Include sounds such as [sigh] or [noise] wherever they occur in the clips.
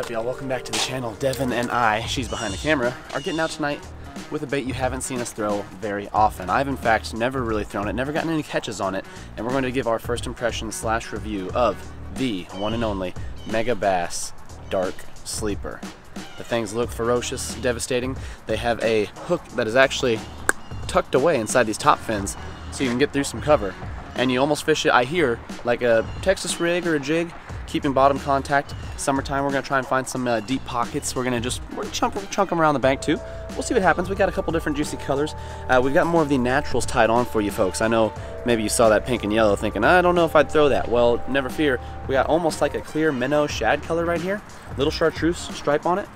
Up, y'all? Welcome back to the channel. Devin and I, she's behind the camera, are getting out tonight with a bait you haven't seen us throw very often. I've, in fact, never really thrown it, never gotten any catches on it, and we're going to give our first impression slash review of the one and only Megabass Dark Sleeper. The things look ferocious, devastating. They have a hook that is actually tucked away inside these top fins so you can get through some cover. And you almost fish it, I hear, like a Texas rig or a jig, keeping bottom contact. Summertime, we're gonna try and find some uh, deep pockets. We're gonna just we're gonna chunk, chunk them around the bank too. We'll see what happens. We got a couple different juicy colors. Uh, we've got more of the naturals tied on for you folks. I know maybe you saw that pink and yellow thinking, I don't know if I'd throw that. Well, never fear. We got almost like a clear minnow shad color right here. Little chartreuse stripe on it.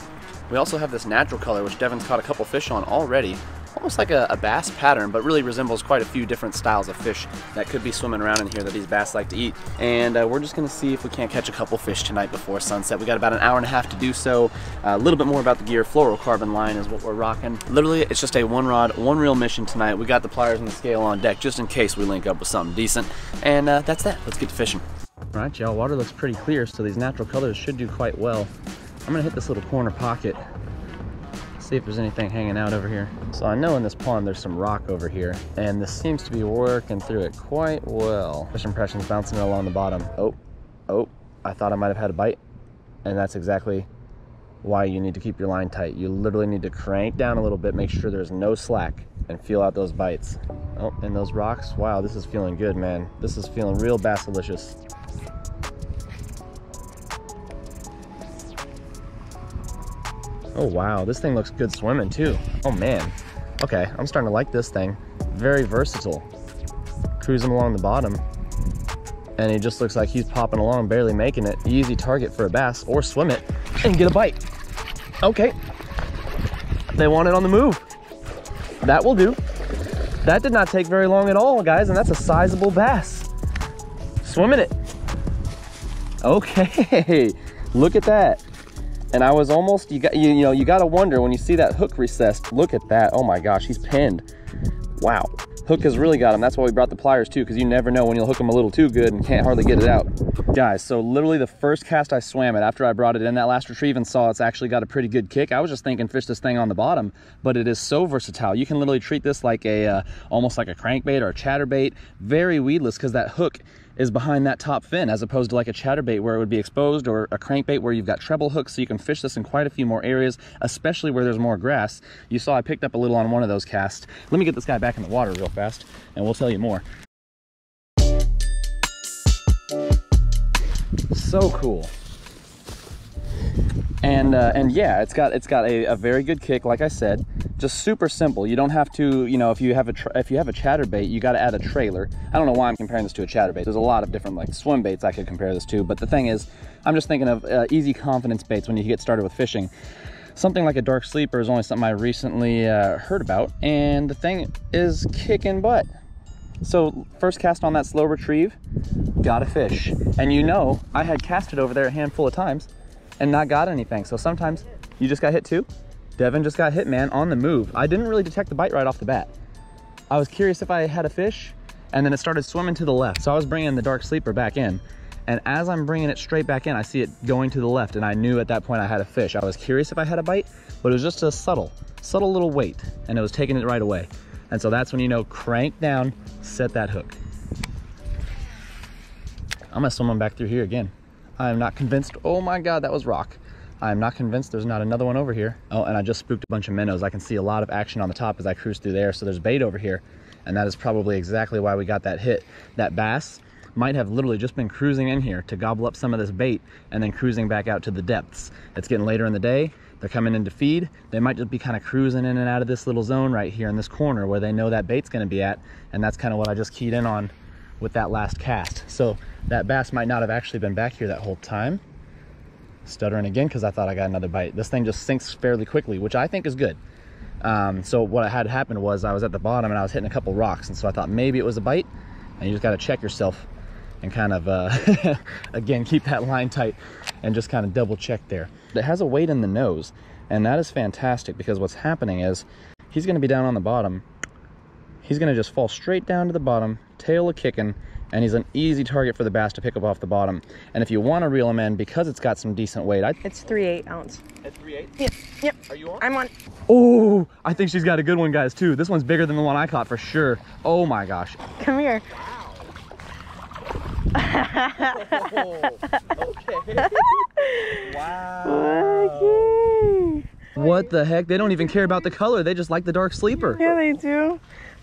We also have this natural color, which Devin's caught a couple fish on already almost like a, a, bass pattern, but really resembles quite a few different styles of fish that could be swimming around in here that these bass like to eat. And uh, we're just gonna see if we can't catch a couple fish tonight before sunset. We got about an hour and a half to do so. Uh, a little bit more about the gear. Fluorocarbon line is what we're rocking. Literally, it's just a one rod, one reel mission tonight. We got the pliers and the scale on deck just in case we link up with something decent. And uh, that's that. Let's get to fishing. All right, y'all, water looks pretty clear, so these natural colors should do quite well. I'm gonna hit this little corner pocket see if there's anything hanging out over here. So I know in this pond there's some rock over here, and this seems to be working through it quite well. Fish impressions bouncing along the bottom. Oh, oh, I thought I might have had a bite, and that's exactly why you need to keep your line tight. You literally need to crank down a little bit, make sure there's no slack, and feel out those bites. Oh, and those rocks, wow, this is feeling good, man. This is feeling real bassilicious. Oh wow, this thing looks good swimming too. Oh man. Okay, I'm starting to like this thing. Very versatile. Cruising along the bottom. And he just looks like he's popping along, barely making it. Easy target for a bass, or swim it and get a bite. Okay. They want it on the move. That will do. That did not take very long at all, guys, and that's a sizable bass. Swimming it. Okay, [laughs] look at that. And I was almost, you got, you, you know, you got to wonder when you see that hook recessed, look at that. Oh my gosh, he's pinned. Wow. Hook has really got him. That's why we brought the pliers too, because you never know when you'll hook him a little too good and can't hardly get it out. Guys, so literally the first cast I swam it after I brought it in that last retrieve and saw it's actually got a pretty good kick, I was just thinking fish this thing on the bottom, but it is so versatile. You can literally treat this like a, uh, almost like a crankbait or a chatterbait. Very weedless because that hook is behind that top fin as opposed to like a chatterbait where it would be exposed or a crankbait where you've got treble hooks so you can fish this in quite a few more areas, especially where there's more grass. You saw I picked up a little on one of those casts. Let me get this guy back in the water real fast and we'll tell you more. So cool and uh, and yeah it's got it's got a, a, very good kick like i said just super simple. You don't have to you know if you have a if you have a chatterbait you got to add a trailer. I don't know why i'm comparing this to a chatterbait there's a lot of different like swim baits i could compare this to but the thing is i'm just thinking of uh, easy confidence baits when you get started with fishing. Something like a dark sleeper is only something i recently uh, heard about and the thing is kicking butt. So first cast on that slow retrieve got a fish. And you know i had casted over there a handful of times and not got anything. So sometimes you just got hit too. Devin just got hit, man, on the move. I didn't really detect the bite right off the bat. I was curious if I had a fish and then it started swimming to the left. So I was bringing the dark sleeper back in. And as I'm bringing it straight back in, I see it going to the left and I knew at that point I had a fish. I was curious if I had a bite, but it was just a subtle, subtle little weight and it was taking it right away. And so that's when you know, crank down, set that hook. I'm gonna swim on back through here again. I am not convinced. Oh my God, that was rock. I am not convinced there's not another one over here. Oh, and I just spooked a bunch of minnows. I can see a lot of action on the top as I cruise through there. So there's bait over here. And that is probably exactly why we got that hit. That bass might have literally just been cruising in here to gobble up some of this bait and then cruising back out to the depths. It's getting later in the day. They're coming in to feed. They might just be kind of cruising in and out of this little zone right here in this corner where they know that bait's gonna be at. And that's kind of what I just keyed in on with that last cast. So that bass might not have actually been back here that whole time. Stuttering again because I thought I got another bite. This thing just sinks fairly quickly, which I think is good. Um, so what had happened was I was at the bottom and I was hitting a couple rocks. And so I thought maybe it was a bite. And you just got to check yourself and kind of, uh, [laughs] again, keep that line tight and just kind of double check there. It has a weight in the nose. And that is fantastic because what's happening is he's going to be down on the bottom. He's going to just fall straight down to the bottom, tail a kicking, and he's an easy target for the bass to pick up off the bottom. And if you want to reel him in, because it's got some decent weight, I... It's three eight ounce. At 3 Yep, yep. Are you on? I'm on. Oh, I think she's got a good one, guys, too. This one's bigger than the one I caught for sure. Oh my gosh. Come here. okay. [laughs] wow. [laughs] Okay. What the heck? They don't even care about the color. They just like the dark sleeper. Yeah, they do.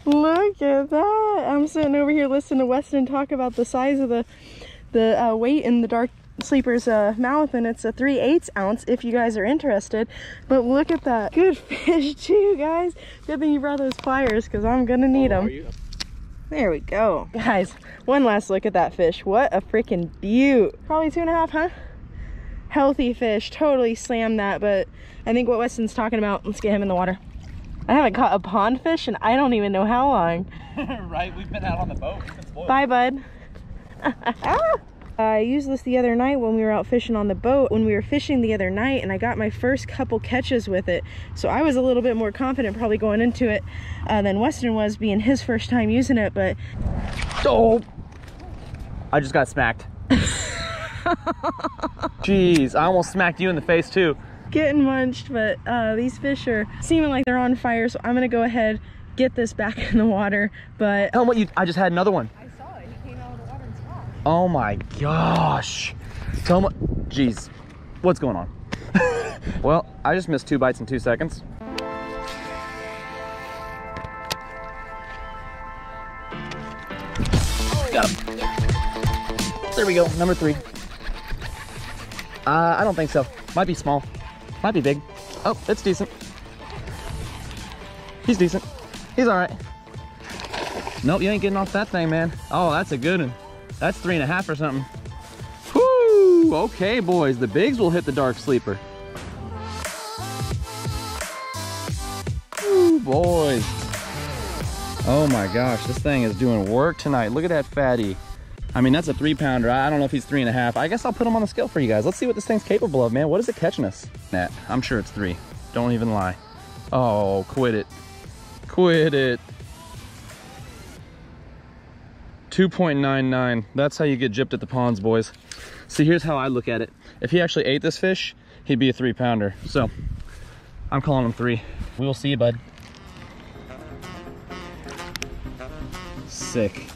Look at that. I'm sitting over here listening to Westin talk about the size of the the uh, weight in the dark sleeper's uh, mouth and it's a 3 8 ounce if you guys are interested. But look at that. Good [laughs] fish too guys. Good thing you brought those pliers because i'm gonna need them. there we go. Guys one last look at that fish. What a freaking beaut. Probably two and a half huh? Healthy fish. Totally slammed that but i think what Westin's talking about let's get him in the water i haven't caught a pond fish and i don't even know how long [laughs] right, we've been out on the boat. Bye, bud. [laughs] I used this the other night when we were out fishing on the boat. When we were fishing the other night, and I got my first couple catches with it. So I was a little bit more confident probably going into it uh, than Westin was being his first time using it. But Oh! I just got smacked. [laughs] Jeez, I almost smacked you in the face too. Getting munched. But uh, these fish are seeming like they're on fire. So I'm gonna go ahead get this back [laughs] in the water. But Tell 'em what you. I just had another one. I saw it. He came out of the water and small. Oh my gosh. Tell 'em what. Jeez, what's going on? [laughs] well, I just missed two bites in two seconds. Got him. There we go, number three. Uh, I don't think so. Might be small. Might be big. Oh, it's decent. He's decent. He's all right. Nope, you ain't getting off that thing, man. Oh, that's a good one. That's three and a half or something. Whoo! Okay, boys, the bigs will hit the dark sleeper. Woo, boys. Oh my gosh, this thing is doing work tonight. Look at that fatty. I mean, that's a three pounder. I don't know if he's three and a half. I guess I'll put him on the scale for you guys. Let's see what this thing's capable of, man. What is it catching us? Nah, I'm sure it's three. Don't even lie. Oh, quit it. Quit it. 2.99. That's how you get gypped at the ponds, boys. See, here's how I look at it. If he actually ate this fish, he'd be a three pounder. So, I'm calling him three. We will see you, bud. Sick.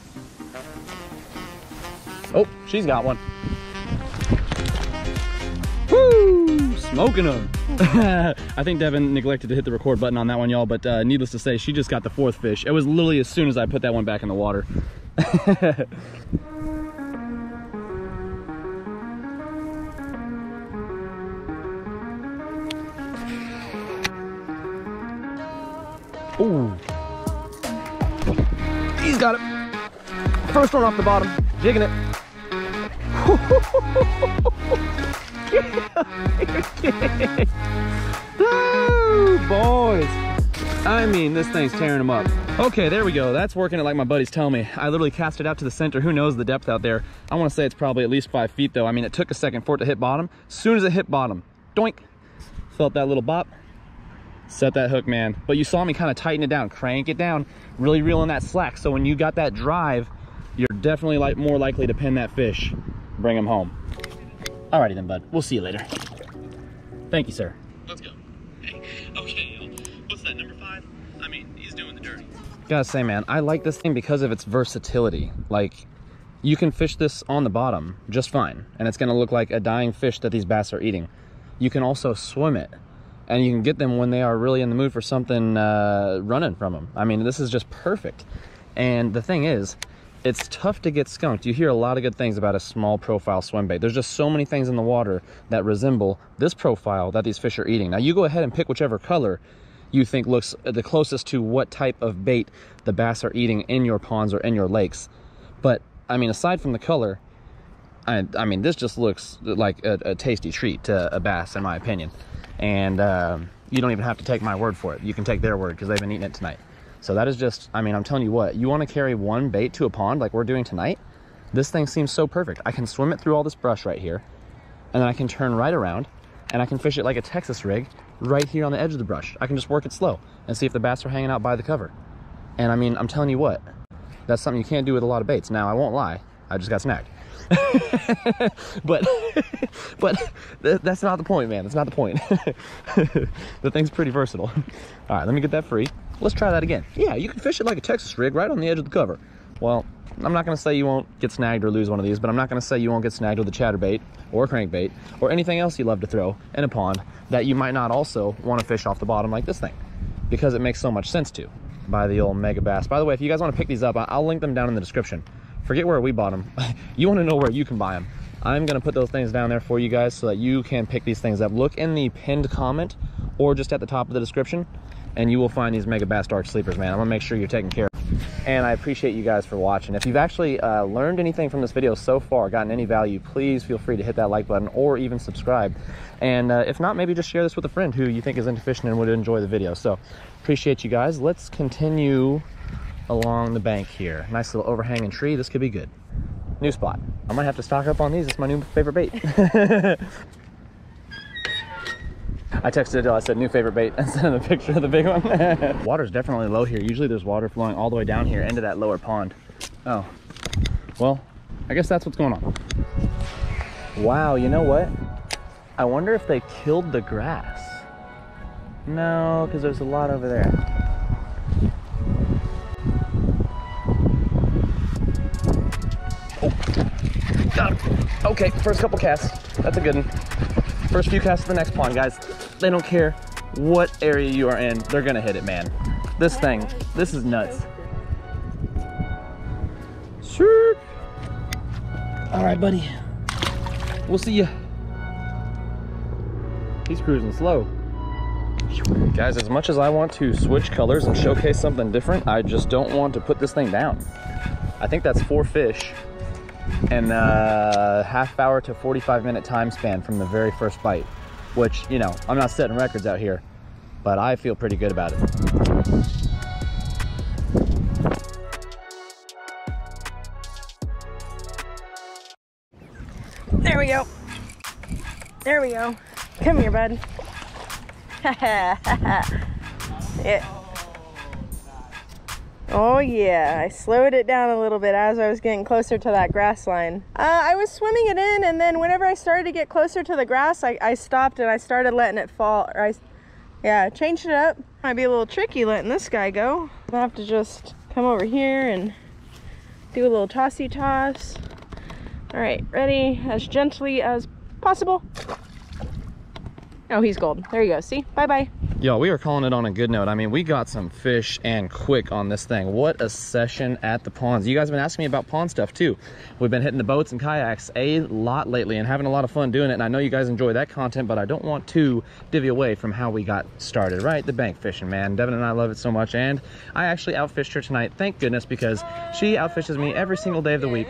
Oh, she's got one. Woo! Smoking them. [laughs] I think Devin neglected to hit the record button on that one, y'all, but uh, needless to say, she just got the fourth fish. It was literally as soon as I put that one back in the water. [laughs] Ooh. He's got it. First one off the bottom, jigging it. [laughs] Boys. I mean, this thing's tearing them up. Okay, there we go. That's working it like my buddies tell me. I literally cast it out to the center. Who knows the depth out there? I want to say it's probably at least five feet though. I mean, it took a second for it to hit bottom. As soon as it hit bottom, doink, felt that little bop. Set that hook, man. But you saw me kind of tighten it down, crank it down, really reeling that slack. So when you got that drive, you're definitely like more likely to pin that fish, bring him home. Alrighty then, bud. We'll see you later. Thank you, sir. Let's go. Hey, okay, what's that, number five? I mean, he's doing the dirty. Gotta say, man, I like this thing because of its versatility. Like, you can fish this on the bottom just fine, and it's gonna look like a dying fish that these bass are eating. You can also swim it, and you can get them when they are really in the mood for something uh, running from them. I mean, this is just perfect. And the thing is, it's tough to get skunked. You hear a lot of good things about a small profile swim bait. There's just so many things in the water that resemble this profile that these fish are eating. Now you go ahead and pick whichever color you think looks the closest to what type of bait the bass are eating in your ponds or in your lakes. But I mean, aside from the color, I, I mean, this just looks like a, a tasty treat to a bass, in my opinion. And um, you don't even have to take my word for it. You can take their word because they've been eating it tonight. So that is just, I mean, I'm telling you what, you want to carry one bait to a pond like we're doing tonight? This thing seems so perfect. I can swim it through all this brush right here, and then I can turn right around, and I can fish it like a Texas rig right here on the edge of the brush. I can just work it slow and see if the bass are hanging out by the cover. And I mean, I'm telling you what, That's something you can't do with a lot of baits. Now, I won't lie, I just got snagged. [laughs] but [laughs] but th that's not the point, man. That's not the point. [laughs] the thing's pretty versatile. All right, let me get that free. Let's try that again. Yeah, you can fish it like a Texas rig right on the edge of the cover. Well, I'm not gonna say you won't get snagged or lose one of these, but I'm not gonna say you won't get snagged with a chatterbait or a crankbait or anything else you love to throw in a pond that you might not also want to fish off the bottom like this thing because it makes so much sense to by the old Megabass. By the way, if you guys want to pick these up, I'll link them down in the description forget where we bought them. [laughs] you want to know where you can buy them. I'm going to put those things down there for you guys so that you can pick these things up. Look in the pinned comment or just at the top of the description and you will find these Megabass Dark Sleepers, man. I'm to make sure you're taken care of. And I appreciate you guys for watching. If you've actually uh, learned anything from this video so far, gotten any value, please feel free to hit that like button or even subscribe. And uh, if not, maybe just share this with a friend who you think is into fishing and would enjoy the video. So appreciate you guys. Let's continue along the bank here. Nice little overhanging tree. This could be good. New spot. I might have to stock up on these. It's my new favorite bait. [laughs] I texted Adele, I said new favorite bait [laughs] and sent him a picture of the big one. [laughs] Water's definitely low here. Usually there's water flowing all the way down here into that lower pond. Oh, well, I guess that's what's going on. Wow, you know what? I wonder if they killed the grass. No, because there's a lot over there. Oh. Okay, first couple casts. That's a good one. First few casts to the next pond, guys. They don't care what area you are in. They're gonna hit it, man. This thing, this is nuts. Sure. All right, buddy. We'll see you. He's cruising slow. Guys, as much as I want to switch colors and showcase something different, I just don't want to put this thing down. I think that's four fish and a uh, half hour to 45 minute time span from the very first bite, which, you know, I'm not setting records out here, but I feel pretty good about it. There we go. There we go. Come here, bud. [laughs] yeah. Oh yeah, I slowed it down a little bit as I was getting closer to that grass line. Uh, I was swimming it in and then whenever I started to get closer to the grass, I, I stopped and I started letting it fall. Or I, yeah, changed it up. Might be a little tricky letting this guy go. i have to just come over here and do a little tossy toss. All right, ready as gently as possible. Oh, he's gold. There you go. See? Bye-bye. Yo, we are calling it on a good note. I mean, we got some fish and quick on this thing. What a session at the ponds. You guys have been asking me about pond stuff too. We've been hitting the boats and kayaks a lot lately and having a lot of fun doing it. And I know you guys enjoy that content, but I don't want to divvy away from how we got started, right? The bank fishing, man. Devin and I love it so much. And I actually outfished her tonight. Thank goodness, because she outfishes me every single day of the week.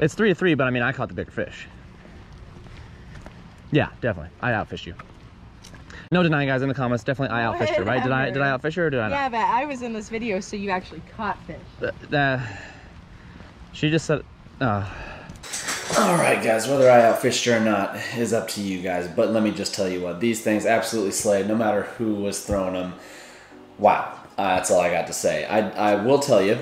It's three to three, but I mean, I caught the bigger fish. Yeah, definitely. I outfished you. No denying, guys, in the comments. Definitely, I outfished her, right? Did I did I outfish her or did I? Not? Yeah, but I was in this video, so you actually caught fish. Uh, uh, she just said. Uh. All right, guys. Whether I outfished her or not is up to you guys. But let me just tell you what these things absolutely slayed. No matter who was throwing them. Wow, uh, that's all I got to say. I I will tell you.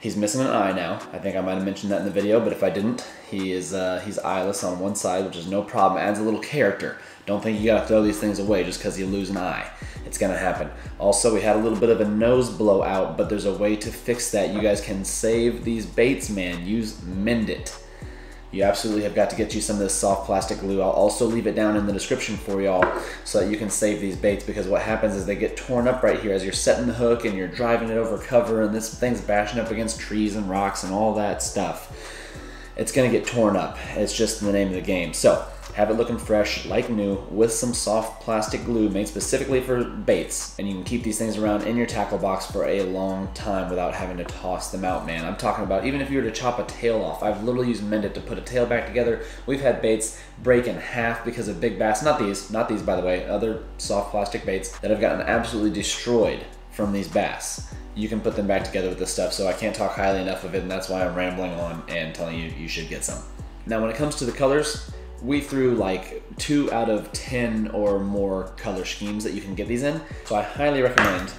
He's missing an eye now. I think I might have mentioned that in the video, but if I didn't, he is uh, he's eyeless on one side, which is no problem. Adds a little character. Don't think you gotta throw these things away just because you lose an eye. It's gonna happen. Also, we had a little bit of a nose blowout, but there's a way to fix that. You guys can save these baits, man. Use Mend It. You absolutely have got to get you some of this soft plastic glue. I'll also leave it down in the description for y'all so that you can save these baits because what happens is they get torn up right here as you're setting the hook and you're driving it over cover and this thing's bashing up against trees and rocks and all that stuff. It's gonna get torn up. It's just the name of the game. So have it looking fresh, like new, with some soft plastic glue made specifically for baits. And you can keep these things around in your tackle box for a long time without having to toss them out, man. I'm talking about even if you were to chop a tail off. I've literally used Mend It to put a tail back together. We've had baits break in half because of big bass. Not these, not these by the way, other soft plastic baits that have gotten absolutely destroyed from these bass you can put them back together with this stuff. So I can't talk highly enough of it, and that's why I'm rambling on and telling you you should get some. Now, when it comes to the colors, we threw like two out of 10 or more color schemes that you can get these in. So I highly recommend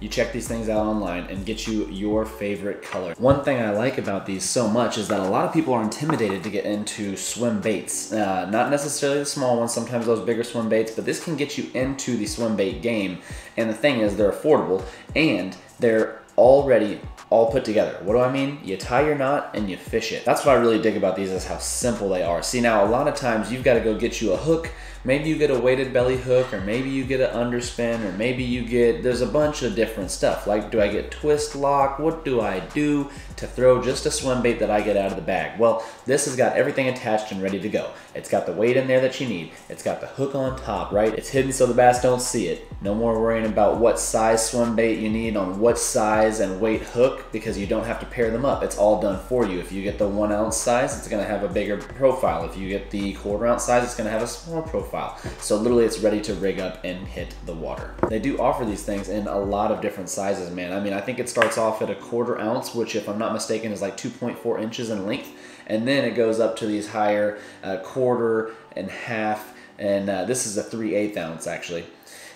you check these things out online and get you your favorite color. One thing I like about these so much is that a lot of people are intimidated to get into swim baits. Uh, not necessarily the small ones, sometimes those bigger swim baits, but this can get you into the swim bait game. And the thing is, they're affordable and they're already all put together. What do I mean? You tie your knot and you fish it. That's what I really dig about these is how simple they are. See now, a lot of times you've got to go get you a hook, Maybe you get a weighted belly hook, or maybe you get an underspin, or maybe you get, there's a bunch of different stuff. Like, do I get twist lock? What do I do to throw just a swim bait that I get out of the bag? Well, this has got everything attached and ready to go. It's got the weight in there that you need. It's got the hook on top, right? It's hidden so the bass don't see it. No more worrying about what size swim bait you need on what size and weight hook because you don't have to pair them up. It's all done for you. If you get the one ounce size, it's gonna have a bigger profile. If you get the quarter ounce size, it's gonna have a smaller profile profile. So literally it's ready to rig up and hit the water. They do offer these things in a lot of different sizes, man. I mean, I think it starts off at a quarter ounce, which if I'm not mistaken is like 2.4 inches in length. And then it goes up to these higher uh, quarter and half. And uh, this is a 3 8 ounce actually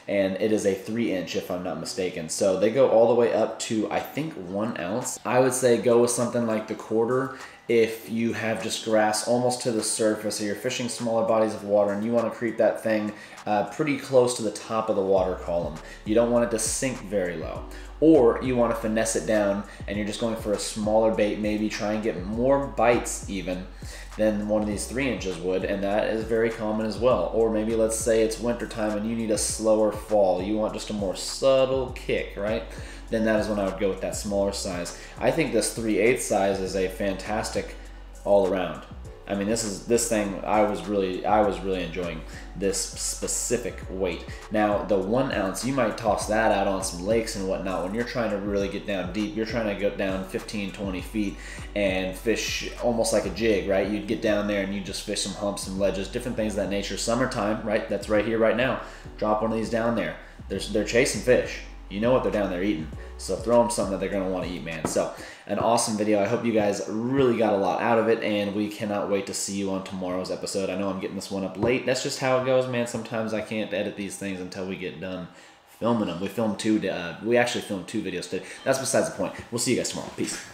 and it is a three inch if I'm not mistaken. So they go all the way up to I think one ounce. I would say go with something like the quarter if you have just grass almost to the surface or you're fishing smaller bodies of water and you want to creep that thing uh, pretty close to the top of the water column. You don't want it to sink very low. Or you want to finesse it down and you're just going for a smaller bait, maybe try and get more bites even than one of these three inches would, and that is very common as well. Or maybe let's say it's wintertime and you need a slower fall. You want just a more subtle kick, right? Then that is when I would go with that smaller size. I think this 3 8 size is a fantastic all around. I mean, this is this thing. I was really, I was really enjoying this specific weight. Now, the one ounce, you might toss that out on some lakes and whatnot. When you're trying to really get down deep, you're trying to go down 15, 20 feet and fish almost like a jig, right? You'd get down there and you just fish some humps and ledges, different things of that nature. Summertime, right? That's right here, right now. Drop one of these down there. They're, they're chasing fish. You know what they're down there eating. So throw them something that they're want to eat, man. So an awesome video. I hope you guys really got a lot out of it, and we cannot wait to see you on tomorrow's episode. I know I'm getting this one up late. That's just how it goes, man. Sometimes I can't edit these things until we get done filming them. We filmed two. Uh, we actually filmed two videos today. That's besides the point. We'll see you guys tomorrow. Peace.